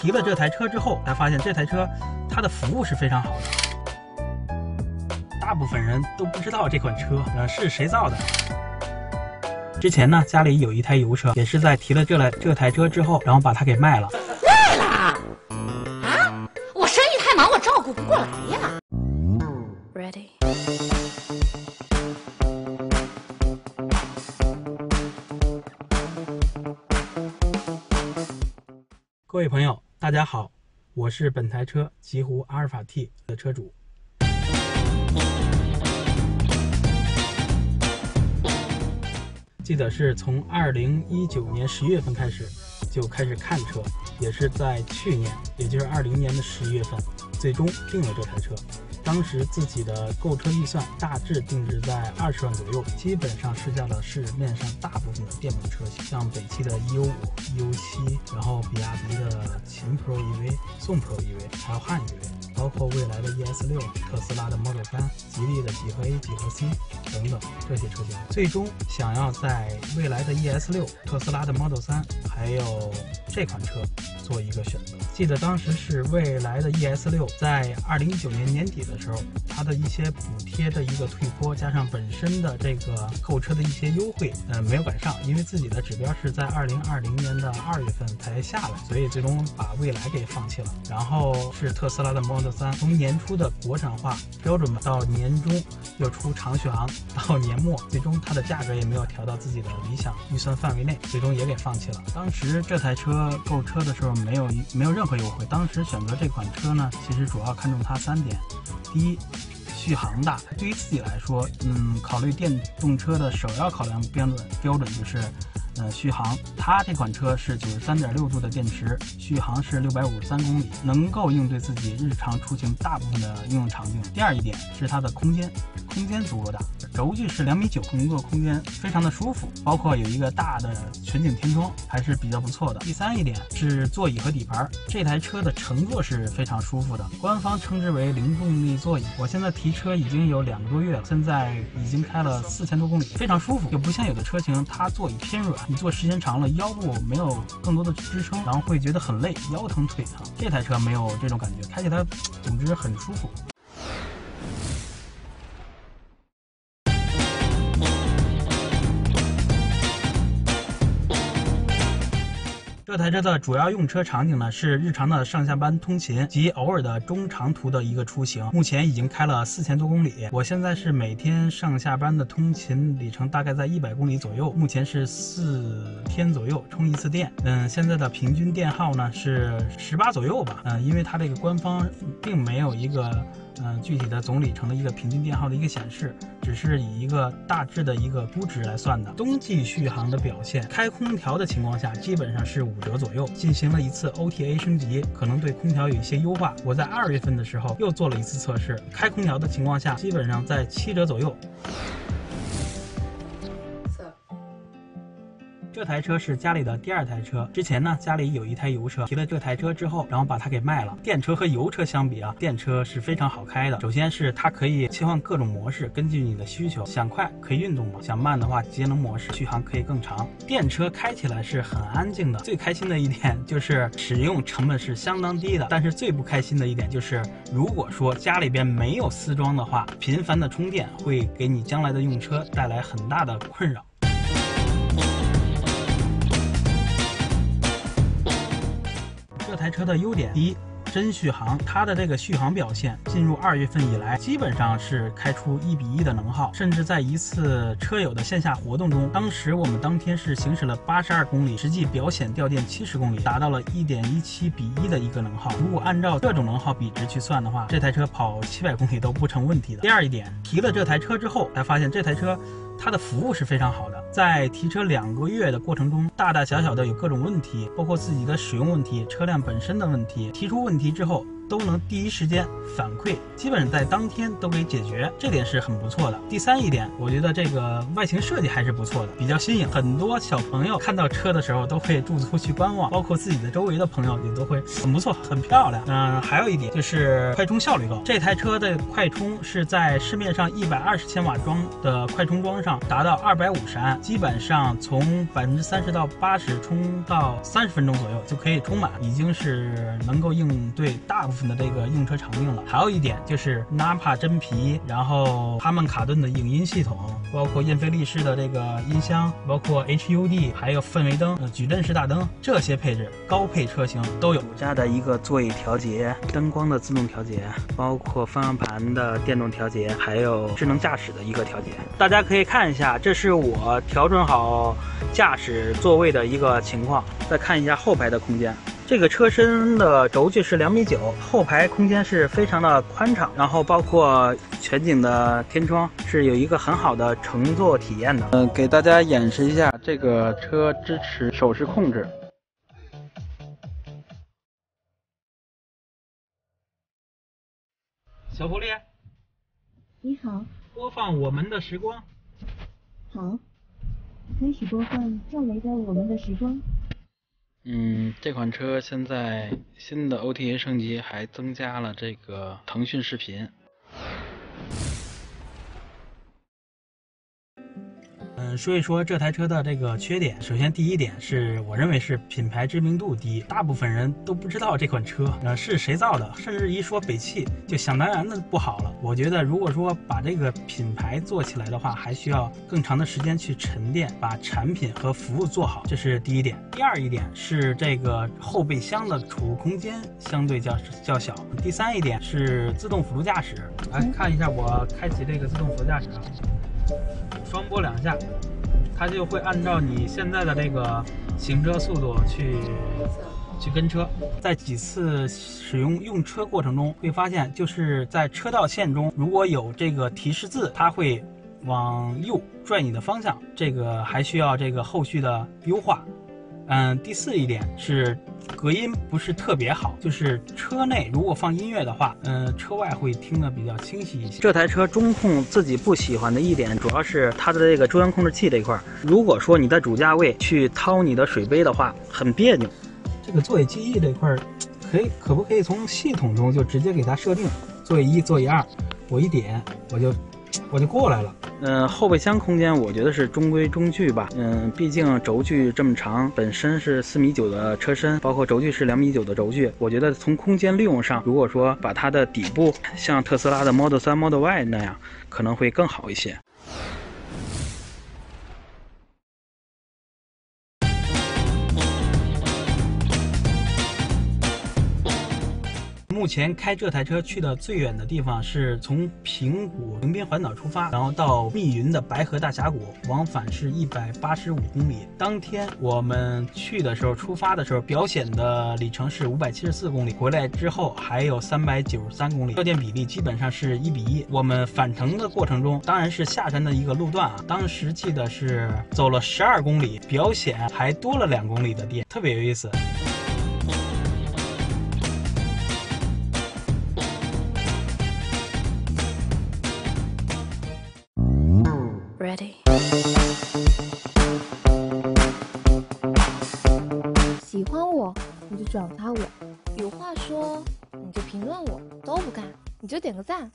提了这台车之后，才发现这台车它的服务是非常好的。大部分人都不知道这款车呃是谁造的。之前呢，家里有一台油车，也是在提了这来这台车之后，然后把它给卖了。卖了？啊？我生意太忙，我照顾不过来呀。Ready。各位朋友，大家好，我是本台车极狐阿尔法 T 的车主。记得是从二零一九年十一月份开始就开始看车，也是在去年，也就是二零年的十一月份，最终定了这台车。当时自己的购车预算大致定制在二十万左右，基本上试驾了市面上大部分的电动车型，像北汽的 E U 五、E U 七，然后比亚迪的秦 Pro EV、宋 Pro EV，还有汉 EV，包括未来的 ES 六、特斯拉的 Model 三、吉利的几何 A、几何 C 等等这些车型。最终想要在未来的 ES 六、特斯拉的 Model 三，还有这款车做一个选择。记得当时是未来的 ES 六在二零一九年年底的。时候，它的一些补贴的一个退坡，加上本身的这个购车的一些优惠，呃，没有赶上，因为自己的指标是在二零二零年的二月份才下来，所以最终把蔚来给放弃了。然后是特斯拉的 Model 3，从年初的国产化标准到年终又出长续航，到年末最终它的价格也没有调到自己的理想预算范围内，最终也给放弃了。当时这台车购车的时候没有没有任何优惠，当时选择这款车呢，其实实主要看重它三点。第一，续航大。对于自己来说，嗯，考虑电动车的首要考量标准标准就是。呃，续航，它这款车是九十三点六度的电池，续航是六百五十三公里，能够应对自己日常出行大部分的应用场景。第二一点是它的空间，空间足够大，轴距是两米九，乘坐空间非常的舒服，包括有一个大的全景天窗，还是比较不错的。第三一点是座椅和底盘，这台车的乘坐是非常舒服的，官方称之为零动力座椅。我现在提车已经有两个多月了，现在已经开了四千多公里，非常舒服，就不像有的车型它座椅偏软。你坐时间长了，腰部没有更多的支撑，然后会觉得很累，腰疼腿疼。这台车没有这种感觉，开起来总之很舒服。这台车的主要用车场景呢是日常的上下班通勤及偶尔的中长途的一个出行。目前已经开了四千多公里，我现在是每天上下班的通勤里程大概在一百公里左右。目前是四天左右充一次电，嗯，现在的平均电耗呢是十八左右吧，嗯，因为它这个官方并没有一个。嗯，具体的总里程的一个平均电耗的一个显示，只是以一个大致的一个估值来算的。冬季续航的表现，开空调的情况下，基本上是五折左右。进行了一次 OTA 升级，可能对空调有一些优化。我在二月份的时候又做了一次测试，开空调的情况下，基本上在七折左右。这台车是家里的第二台车。之前呢，家里有一台油车，提了这台车之后，然后把它给卖了。电车和油车相比啊，电车是非常好开的。首先是它可以切换各种模式，根据你的需求，想快可以运动嘛，想慢的话节能模式，续航可以更长。电车开起来是很安静的。最开心的一点就是使用成本是相当低的。但是最不开心的一点就是，如果说家里边没有私装的话，频繁的充电会给你将来的用车带来很大的困扰。台车的优点，第一，真续航。它的这个续航表现，进入二月份以来，基本上是开出一比一的能耗，甚至在一次车友的线下活动中，当时我们当天是行驶了八十二公里，实际表显掉电七十公里，达到了一点一七比一的一个能耗。如果按照这种能耗比值去算的话，这台车跑七百公里都不成问题的。第二一点，提了这台车之后，才发现这台车。它的服务是非常好的，在提车两个月的过程中，大大小小的有各种问题，包括自己的使用问题、车辆本身的问题。提出问题之后，都能第一时间反馈，基本在当天都给解决，这点是很不错的。第三一点，我觉得这个外形设计还是不错的，比较新颖。很多小朋友看到车的时候都会驻足去观望，包括自己的周围的朋友也都会很不错，很漂亮。嗯，还有一点就是快充效率高，这台车的快充是在市面上一百二十千瓦装的快充桩上达到二百五十安，基本上从百分之三十到八十充到三十分钟左右就可以充满，已经是能够应对大部分的这个用车场景了。还有一点就是 Napa 真皮，然后哈曼卡顿的影音系统，包括燕飞利仕的这个音箱，包括 HUD，还有氛围灯、矩阵式大灯这些配置，高配车型都有。加的一个座椅调节、灯光的自动调节，包括方向盘的电动调节，还有智能驾驶的一个调节。大家可以看一下，这是我调整好驾驶座位的一个情况。再看一下后排的空间。这个车身的轴距是两米九，后排空间是非常的宽敞，然后包括全景的天窗是有一个很好的乘坐体验的。嗯、给大家演示一下，这个车支持手势控制。小狐狸，你好，播放我们的时光。好，开始播放赵雷的《我们的时光》。嗯，这款车现在新的 OTA 升级还增加了这个腾讯视频。嗯，说一说这台车的这个缺点。首先，第一点是我认为是品牌知名度低，大部分人都不知道这款车呃是谁造的，甚至一说北汽就想当然的不好了。我觉得如果说把这个品牌做起来的话，还需要更长的时间去沉淀，把产品和服务做好，这是第一点。第二一点是这个后备箱的储物空间相对较较小。第三一点是自动辅助驾驶，来看一下我开启这个自动辅助驾驶啊。双拨两下，它就会按照你现在的这个行车速度去去跟车。在几次使用用车过程中，会发现就是在车道线中，如果有这个提示字，它会往右拽你的方向，这个还需要这个后续的优化。嗯，第四一点是隔音不是特别好，就是车内如果放音乐的话，嗯，车外会听得比较清晰一些。这台车中控自己不喜欢的一点，主要是它的这个中央控制器这一块。如果说你在主驾位去掏你的水杯的话，很别扭。这个座椅记忆这块，可以可不可以从系统中就直接给它设定座椅一、座椅二？我一点我就我就过来了。嗯，后备箱空间我觉得是中规中矩吧。嗯，毕竟轴距这么长，本身是四米九的车身，包括轴距是两米九的轴距，我觉得从空间利用上，如果说把它的底部像特斯拉的 Model 3、Model Y 那样，可能会更好一些。目前开这台车去的最远的地方是从平谷迎宾环岛出发，然后到密云的白河大峡谷，往返是一百八十五公里。当天我们去的时候，出发的时候表显的里程是五百七十四公里，回来之后还有三百九十三公里，耗电比例基本上是一比一。我们返程的过程中，当然是下山的一个路段啊，当时记得是走了十二公里，表显还多了两公里的电，特别有意思。Ready. 喜欢我你就转发我，有话说你就评论我，都不干你就点个赞。